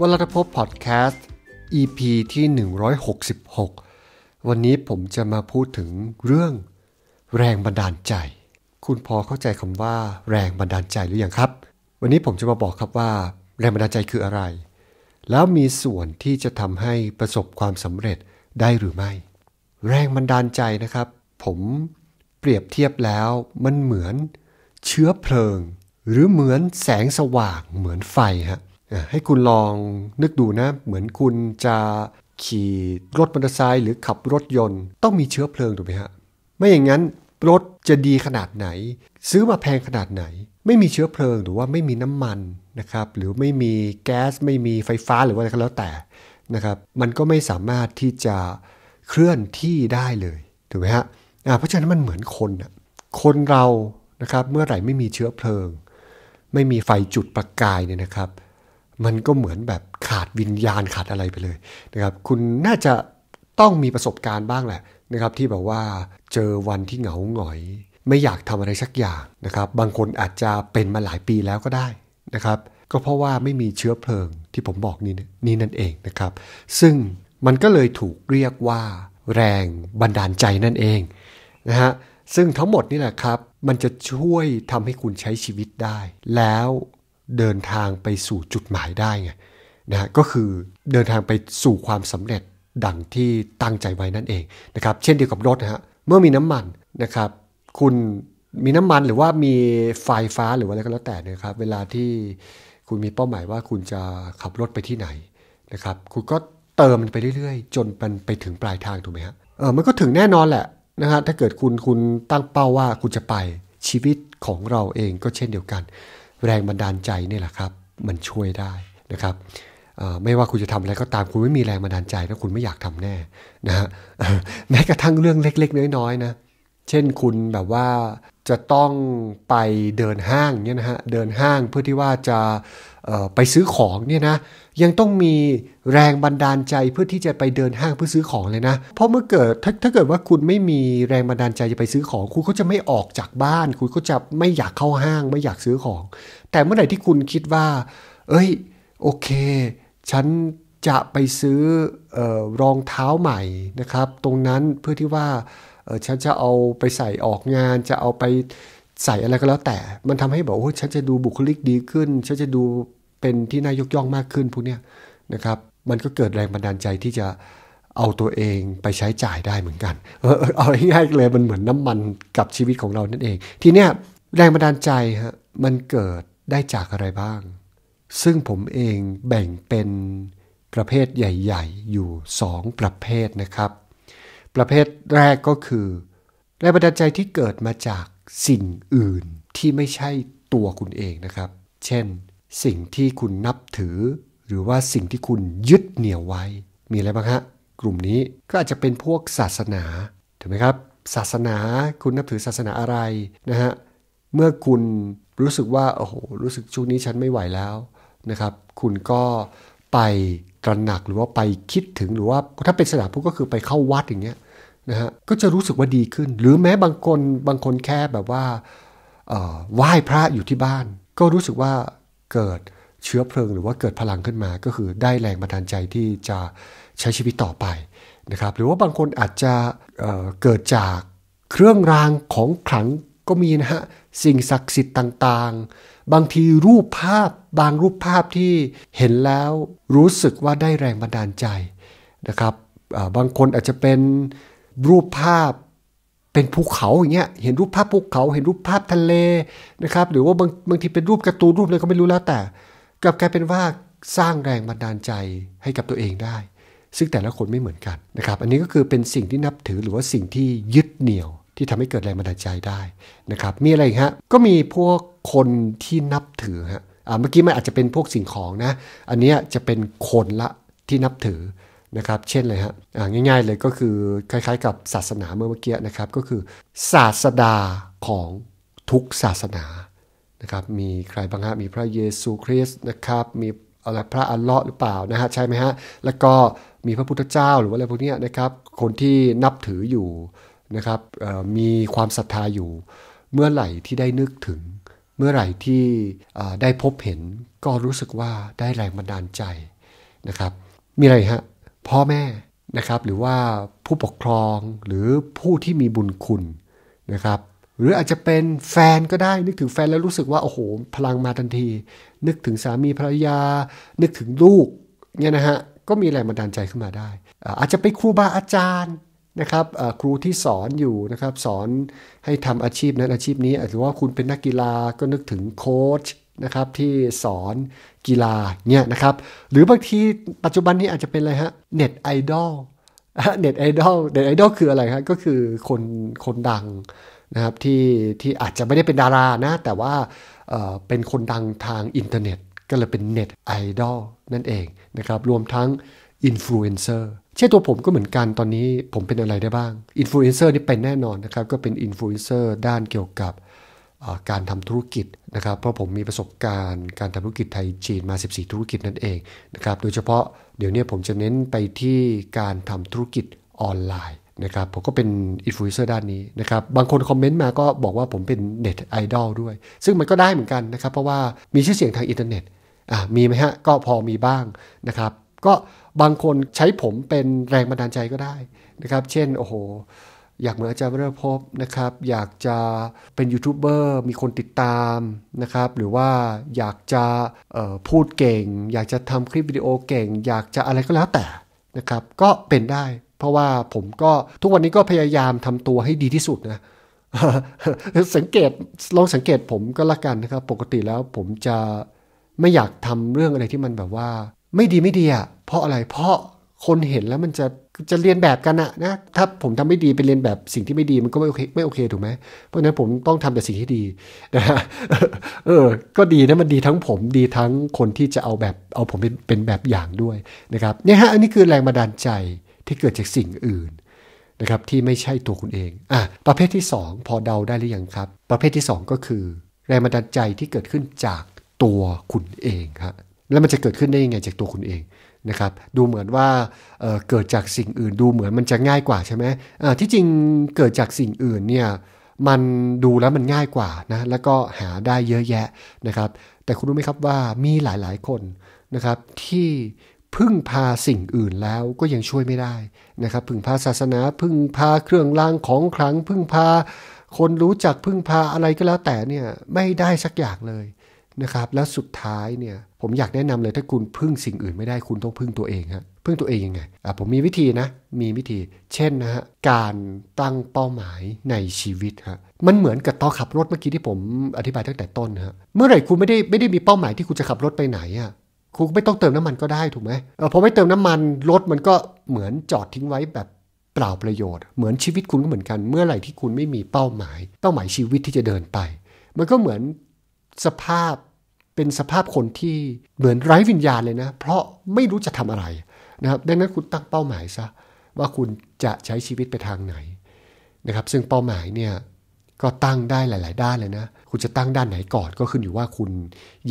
วลทพบพอดแคสต์ EP ที่ 166 วันนี้ผมจะมาพูดถึงเรื่องแรงบันดาลใจ คุณพอเข้าใจคำว่า แรงบันดาลใจหรือยังครับ วันนี้ผมจะมาบอกครับว่า แรงบันดาลใจคืออะไร แล้วมีส่วนที่จะทำให้ประสบความสำเร็จได้หรือไม่ แรงบันดาลใจนะครับ ผมเปรียบเทียบแล้วมันเหมือนเชื้อเพลิง หรือเหมือนแสงสว่างเหมือนไฟฮะ ให้คุณลองนึกดูนะ เหมือนคุณจะขี่รถมอเตอร์ไซค์หรือขับรถยนต์ ต้องมีเชื้อเพลิงถูกไหมฮะ ไม่อย่างนั้นรถจะดีขนาดไหน ซื้อมาแพงขนาดไหน ไม่มีเชื้อเพลิงหรือว่าไม่มีน้ำมันนะครับหรือไม่มีแก๊สไม่มีไฟฟ้าหรือว่าอะไรก็แล้วแต่นะครับมันก็ไม่สามารถที่จะเคลื่อนที่ได้เลยถูกไหมฮะเพราะฉะนั้นมันเหมือนคนอะคนเรานะครับเมื่อไหร่ไม่มีเชื้อเพลิง ไม่มีไฟจุดประกายเนี่ยนะครับ มันก็เหมือนแบบขาดวิญญาณขาดอะไรไปเลยนะครับ คุณน่าจะต้องมีประสบการณ์บ้างแหละนะครับ ที่แบบว่าเจอวันที่เหงาหงอย ไม่อยากทำอะไรสักอย่างนะครับ บางคนอาจจะเป็นมาหลายปีแล้วก็ได้นะครับ ก็เพราะว่าไม่มีเชื้อเพลิงที่ผมบอกนี่นี่นั่นเองนะครับ ซึ่งมันก็เลยถูกเรียกว่า แรงบันดาลใจนั่นเองนะฮะซึ่งทั้งหมดนี่แหละครับ มันจะช่วยทำให้คุณใช้ชีวิตได้ แล้ว เดินทางไปสู่จุดหมายได้ไงนะฮะก็คือเดินทางไปสู่ความสำเร็จดังที่ตั้งใจไว้นั่นเองนะครับเช่นเดียวกับรถนะฮะเมื่อมีน้ำมันนะครับคุณมีน้ำมันหรือว่ามีไฟฟ้าหรือว่าอะไรก็แล้วแต่นะครับ เวลาที่คุณมีเป้าหมายว่าคุณจะขับรถไปที่ไหนนะครับ คุณก็เติมมันไปเรื่อยๆ จนมันไปถึงปลายทางถูกไหมฮะเออมันก็ถึงแน่นอนแหละนะฮะถ้าเกิดคุณคุณตั้งเป้าว่าคุณจะไปชีวิตของเราเองก็เช่นเดียวกัน แรงบันดาลใจนี่แหละครับ มันช่วยได้นะครับไม่ว่าคุณจะทำอะไรก็ตามคุณไม่มีแรงบันดาลใจแล้วคุณไม่อยากทำแน่นะฮะแม้กระทั่งเรื่องเล็ก ๆ น้อยๆนะ เช่นคุณแบบว่าจะต้องไปเดินห้างเนี่ยนะฮะเดินห้างเพื่อที่ว่าจะไปซื้อของเนี่ยนะยังต้องมีแรงบันดาลใจเพื่อที่จะไปเดินห้างเพื่อซื้อของเลยนะ เพราะเมื่อเกิดถ้าถ้าเกิดว่าคุณไม่มีแรงบันดาลใจจะไปซื้อของ คุณก็จะไม่ออกจากบ้าน คุณก็จะไม่อยากเข้าห้าง ไม่อยากซื้อของ แต่เมื่อไหร่ที่คุณคิดว่า เอ้ยโอเค ฉันจะไปซื้อออรองเท้าใหม่นะครับ ตรงนั้นเพื่อที่ว่า เออฉันจะเอาไปใส่ออกงาน จะเอาไปใส่อะไรก็แล้วแต่ มันทำให้บอกโอ้ฉันจะดูบุคลิกดีขึ้น ฉันจะดูเป็นที่น่ายกย่องมากขึ้นพวกเนี้ยนะครับ มันก็เกิดแรงบันดาลใจที่จะเอาตัวเองไปใช้จ่ายได้เหมือนกัน เออเอาง่ายๆเลยมันเหมือนน้ำมันกับชีวิตของเรานั่นเอง ทีเนี้ยแรงบันดาลใจฮะมันเกิดได้จากอะไรบ้าง ซึ่งผมเองแบ่งเป็นประเภทใหญ่ ๆ อยู่ 2 ประเภทนะครับ ประเภทแรกก็คือแรงบันดาลใจที่เกิดมาจากสิ่งอื่นที่ไม่ใช่ตัวคุณเองนะครับ เช่น สิ่งที่คุณนับถือ หรือว่าสิ่งที่คุณยึดเหนี่ยวไว้ มีอะไรบ้างฮะ กลุ่มนี้ก็อาจจะเป็นพวกศาสนา ถูกไหมครับ ศาสนา คุณนับถือศาสนาอะไรนะฮะ เมื่อคุณรู้สึกว่า โอ้โห รู้สึกช่วงนี้ฉันไม่ไหวแล้วนะครับ คุณก็ไปตระหนักหรือว่าไปคิดถึงหรือว่าถ้าเป็นศาสนาพุทธก็คือไปเข้าวัดอย่างเงี้ย นะฮะก็จะรู้สึกว่าดีขึ้น หรือแม้บางคนบางคนแค่แบบว่าไหว้พระอยู่ที่บ้าน ก็รู้สึกว่าเกิดเชื้อเพลิงหรือว่าเกิดพลังขึ้นมาก็คือได้แรงบันดาลใจที่จะใช้ชีวิตต่อไปนะครับ หรือว่าบางคนอาจจะเเกิดจากเครื่องรางของขลังก็มีนะฮะสิ่งศักดิ์สิทธิ์ต่างๆ บางทีรูปภาพบางรูปภาพที่เห็นแล้วรู้สึกว่าได้แรงบันดาลใจนะครับบางคนอาจจะเป็น รูปภาพเป็นภูเขาอย่างเงี้ยเห็นรูปภาพภูเขาเห็นรูปภาพทะเลนะครับ หรือว่าบางบางทีเป็นรูปการ์ตูนรูปอะไรก็ไม่รู้แล้วแต่กลับกลายเป็นว่าสร้างแรงบันดาลใจให้กับตัวเองได้ ซึ่งแต่ละคนไม่เหมือนกันนะครับ อันนี้ก็คือเป็นสิ่งที่นับถือหรือว่าสิ่งที่ยึดเหนี่ยวที่ทำให้เกิดแรงบันดาลใจได้นะครับ มีอะไรฮะก็มีพวกคนที่นับถือฮะอ่าเมื่อกี้มันอาจจะเป็นพวกสิ่งของนะ อันนี้จะเป็นคนละที่นับถือ นะครับเช่นเลยฮะอ่าง่ายๆเลยก็คือคล้ายๆ กับศาสนาเมื่อเมื่อกี้นะครับก็คือศาสดาของทุกศาสนานะครับมีใครบ้างฮะมีพระเยซูคริสต์นะครับมีอะไรพระอัลเลาะห์หรือเปล่านะฮะใช่ไหมฮะแล้วก็มีพระพุทธเจ้าหรือว่าอะไรพวกเนี้ยนะครับคนที่นับถืออยู่นะครับมีความศรัทธาอยู่ เมื่อไหร่ที่ได้นึกถึง เมื่อไหร่ที่ได้พบเห็นก็รู้สึกว่าได้แรงบันดาลใจนะครับ มีอะไรฮะ พ่อแม่นะครับหรือว่าผู้ปกครองหรือผู้ที่มีบุญคุณนะครับหรืออาจจะเป็นแฟนก็ได้นึกถึงแฟนแล้วรู้สึกว่าโอ้โหพลังมาทันที นึกถึงสามีภรรยา นึกถึงลูกเนี่ยนะฮะก็มีแรงบันดาลใจขึ้นมาได้ อาจจะไปครูบาอาจารย์นะครับครูที่สอนอยู่นะครับสอนให้ทำอาชีพนั้นอาชีพนี้หรือว่าคุณเป็นนักกีฬาก็นึกถึงโค้ช นะครับที่สอนกีฬาเนี่ยนะครับ หรือบางทีปัจจุบันนี้อาจจะเป็นอะไรฮะเน็ตไอดอลเน็ตไอดอลเน็ตไอดอลคืออะไรครับก็คือคนคนดังนะครับที่ที่อาจจะไม่ได้เป็นดารานะ แต่ว่าเป็นคนดังทางอินเทอร์เน็ต ก็เลยเป็นเน็ตไอดอลนั่นเองนะครับรวมทั้งอินฟลูเอนเซอร์เช่นตัวผมก็เหมือนกันตอนนี้ผมเป็นอะไรได้บ้างอินฟลูเอนเซอร์นี่เป็นแน่นอนนะครับ ก็เป็นอินฟลูเอนเซอร์ด้านเกี่ยวกับ การทำธุรกิจนะครับ เพราะผมมีประสบการณ์การทำธุรกิจไทยจีนมา 14 ธุรกิจนั่นเองนะครับ โดยเฉพาะเดี๋ยวนี้ผมจะเน้นไปที่การทำธุรกิจออนไลน์นะครับ ผมก็เป็นอินฟลูเอนเซอร์ด้านนี้นะครับ บางคนคอมเมนต์มาก็บอกว่าผมเป็นเน็ตไอดอลด้วย ซึ่งมันก็ได้เหมือนกันนะครับ เพราะว่ามีชื่อเสียงทางอินเทอร์เน็ตอ่ามีไหมฮะ ก็พอมีบ้างนะครับ ก็บางคนใช้ผมเป็นแรงบันดาลใจก็ได้นะครับ เช่น โอ้โห อยากเหมือนอาจารย์วรัตภพนะครับ อยากจะเป็นยูทูบเบอร์มีคนติดตามนะครับ หรือว่าอยากจะพูดเก่ง อยากจะทำคลิปวิดีโอเก่ง อยากจะอะไรก็แล้วแต่นะครับ ก็เป็นได้ เพราะว่าผมก็ทุกวันนี้ก็พยายามทำตัวให้ดีที่สุดนะสังเกตลองสังเกตผมก็แล้วกันนะครับ ปกติแล้วผมจะไม่อยากทำเรื่องอะไรที่มันแบบว่า ไม่ดีไม่ดีอะเพราะอะไรเพราะคนเห็นแล้วมันจะ จะเรียนแบบกันอะนะถ้าผมทำไม่ดีไปเรียนแบบสิ่งที่ไม่ดีมันก็ไม่โอเคไม่โอเคถูกไหมเพราะฉะนั้นผมต้องทำแต่สิ่งที่ดีนะฮะเออ ก็ดีนะมันดีทั้งผมดีทั้งคนที่จะเอาแบบเอาผมเป็นเป็นแบบอย่างด้วยนะครับเนี่ยฮะอันนี้คือแรงบันดาลใจที่เกิดจากสิ่งอื่นนะครับที่ไม่ใช่ตัวคุณเองอะประเภทที่ 2 พอเดาได้หรือยังครับ ประเภทที่ 2 ก็คือ แรงบันดาลใจที่เกิดขึ้นจากตัวคุณเองครับแล้วมันจะเกิดขึ้นได้ยังไงจากตัวคุณเอง นะครับดูเหมือนว่าเเกิดจากสิ่งอื่นดูเหมือนมันจะง่ายกว่าใช่ไหมที่จริงเกิดจากสิ่งอื่นเนี่ยมันดูแล้วมันง่ายกว่านะแล้วก็หาได้เยอะแยะนะครับ แต่คุณรู้ไหมครับว่ามีหลายๆคนนะครับที่พึ่งพาสิ่งอื่นแล้วก็ยังช่วยไม่ได้นะครับ พึ่งพาศาสนา พึ่งพาเครื่องรางของขลัง พึ่งพาคนรู้จักพึ่งพาอะไรก็แล้วแต่เนี่ยไม่ได้สักอย่างเลย นะครับแล้วสุดท้ายเนี่ยผมอยากแนะนำเลยถ้าคุณพึ่งสิ่งอื่นไม่ได้คุณต้องพึ่งตัวเองฮะพึ่งตัวเองยังไงอะผมมีวิธีนะมีวิธี เช่นนะฮะการตั้งเป้าหมายในชีวิตฮะมันเหมือนกับตอขับรถเมื่อกี้ที่ผมอธิบายตั้งแต่ต้นฮะเมื่อไหร่คุณไม่ได้ไม่ได้มีเป้าหมายที่คุณจะขับรถไปไหนอะคุณไม่ต้องเติมน้ำมันก็ได้ถูกไหมเออพอไม่เติมน้ำมันรถมันก็เหมือนจอดทิ้งไว้แบบเปล่าประโยชน์ เหมือนชีวิตคุณก็เหมือนกัน เมื่อไหร่ที่คุณไม่มีเป้าหมายเป้าหมายชีวิตที่จะเดินไป มันก็เหมือนสภาพ เป็นสภาพคนที่เหมือนไร้วิญญาณเลยนะ เพราะไม่รู้จะทำอะไรนะครับดังนั้นคุณตั้งเป้าหมายซะว่าคุณจะใช้ชีวิตไปทางไหนนะครับ ซึ่งเป้าหมายเนี่ยก็ตั้งได้หลาย ๆ ด้านเลยนะ คุณจะตั้งด้านไหนก่อนก็ขึ้นอยู่ว่าคุณ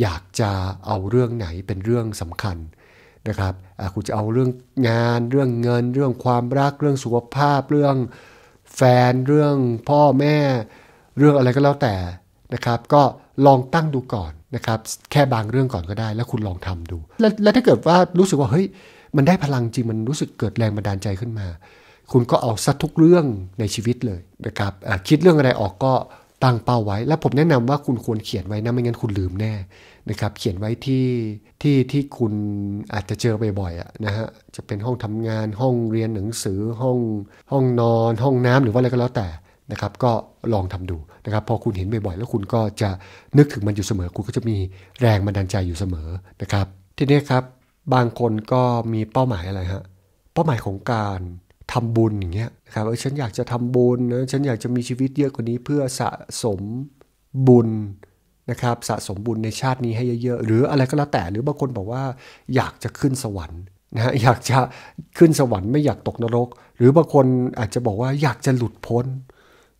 อยากจะเอาเรื่องไหนเป็นเรื่องสำคัญนะครับคุณจะเอาเรื่องงาน เรื่องเงิน เรื่องความรัก เรื่องสุขภาพ เรื่องแฟน เรื่องพ่อแม่ เรื่องอะไรก็แล้วแต่นะครับ ก็ลองตั้งดูก่อน นะครับแค่บางเรื่องก่อนก็ได้ แล้วคุณลองทำดู แล้วแล้วถ้าเกิดว่ารู้สึกว่าเฮ้ยมันได้พลังจริงมันรู้สึกเกิดแรงบันดาลใจขึ้นมา คุณก็เอาสัทุกเรื่องในชีวิตเลยนะครับคิดเรื่องอะไรออกก็ตั้งเป้าไว้ แล้วผมแนะนำว่าคุณควรเขียนไว้นะไม่งั้นคุณลืมแน่นะครับเขียนไว้ที่ที่ที่คุณอาจจะเจอบ่อยๆนะฮะจะเป็นห้องทำงานห้องเรียนหนังสือห้องห้องนอน ห้องน้ำหรือว่าอะไรก็แล้วแต่ นะครับก็ลองทำดูนะครับพอคุณเห็นบ่อยๆ แล้วคุณก็จะนึกถึงมันอยู่เสมอ คุณก็จะมีแรงบันดาลใจอยู่เสมอนะครับ ทีนี้ครับบางคนก็มีเป้าหมายอะไรฮะเป้าหมายของการทำบุญอย่างเงี้ยนะครับเออฉันอยากจะทำบุญนะฉันอยากจะมีชีวิตเยอะกว่านี้เพื่อสะสมบุญนะครับสะสมบุญในชาตินี้ให้เยอะๆ หรืออะไรก็แล้วแต่หรือบางคนบอกว่าอยากจะขึ้นสวรรค์นะฮะอยากจะขึ้นสวรรค์ไม่อยากตกนรก หรือบางคนอาจจะบอกว่าอยากจะหลุดพ้น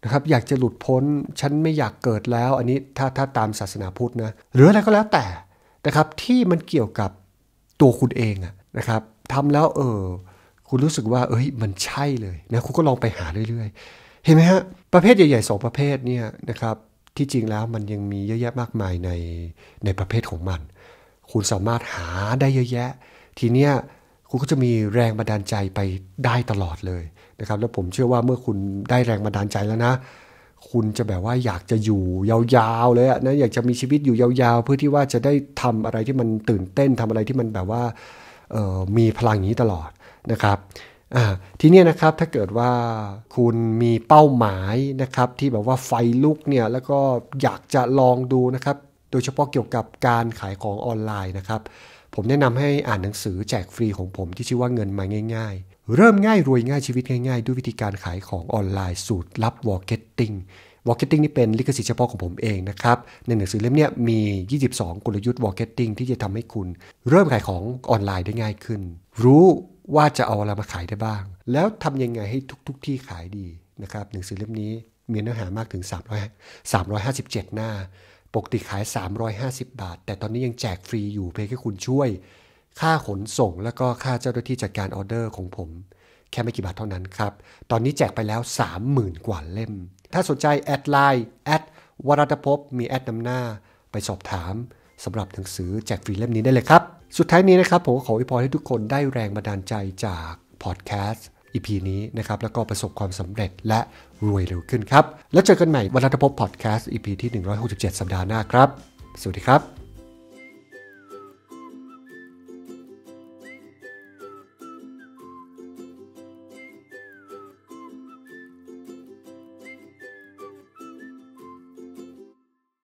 นะครับอยากจะหลุดพ้นฉันไม่อยากเกิดแล้ว อันนี้ถ้าถ้าตามศาสนาพุทธนะหรืออะไรก็แล้วแต่นะครับที่มันเกี่ยวกับตัวคุณเองนะครับทำแล้วเออคุณรู้สึกว่า เอ้ยมันใช่เลยนะคุณก็ลองไปหาเรื่อยๆ เห็นไหมฮะประเภทใหญ่ๆสองประเภทเนี่ยนะครับที่จริงแล้วมันยังมีเยอะแยะมากมายในในประเภทของมัน คุณสามารถหาได้เยอะแยะ ทีเนี้ยคุณก็จะมีแรงบันดาลใจไปได้ตลอดเลย นะครับแล้วผมเชื่อว่าเมื่อคุณได้แรงบันดาลใจแล้วนะ คุณจะแบบว่าอยากจะอยู่ยาวๆเลยนะอยากจะมีชีวิตอยู่ยาวๆ เพื่อที่ว่าจะได้ทำอะไรที่มันตื่นเต้นทำอะไรที่มันแบบว่ามีพลังอย่างนี้ตลอดนะครับทีนี้นะครับถ้าเกิดว่าคุณมีเป้าหมายนะครับที่แบบว่าไฟลุกเนี่ยแล้วก็อยากจะลองดูนะครับ โดยเฉพาะเกี่ยวกับการขายของออนไลน์นะครับ ผมแนะนำให้อ่านหนังสือแจกฟรีของผมที่ชื่อว่าเงินมาง่าย ๆ เริ่มง่ายรวยง่ายชีวิตง่ายๆ ด้วยวิธีการขายของออนไลน์สูตรลับ Warketing Warketing นี่เป็นลิขสิทธิ์เฉพาะของผมเองนะครับ ในหนังสือเล่มนี้มี 22 กลยุทธ์ Warketing ที่จะทำให้คุณ เริ่มขายของออนไลน์ได้ง่ายขึ้น รู้ว่าจะเอาอะไรมาขายได้บ้าง แล้วทำยังไงให้ทุกๆทที่ขายดีนะครับหนังสือเล่มนี้มีเนื้อหามากถึง 300 357 หน้า ปกติขาย 350 บาท แต่ตอนนี้ยังแจกฟรีอยู่เพียงแค่คุณช่วย ค่าขนส่ง แล้วก็ค่าเจ้าหน้าที่จัดการออเดอร์ของผม แค่ไม่กี่บาทเท่านั้นครับ ตอนนี้แจกไปแล้ว 30,000 กว่าเล่ม ถ้าสนใจแอดไลน์แอดวรัตภพมีแอดนำหน้า ไปสอบถามสำหรับหนังสือแจกฟรีเล่มนี้ได้เลยครับ สุดท้ายนี้นะครับผมขออวยพรให้ทุกคนได้แรงบันดาลใจจากพอดแคสต์ EP นี้นะครับ แล้วก็ประสบความสำเร็จและรวยเร็วขึ้นครับ แล้วเจอกันใหม่วันรัตพพอดแคสต์ EP ที่ 167 สัปดาห์หน้าครับ สวัสดีครับ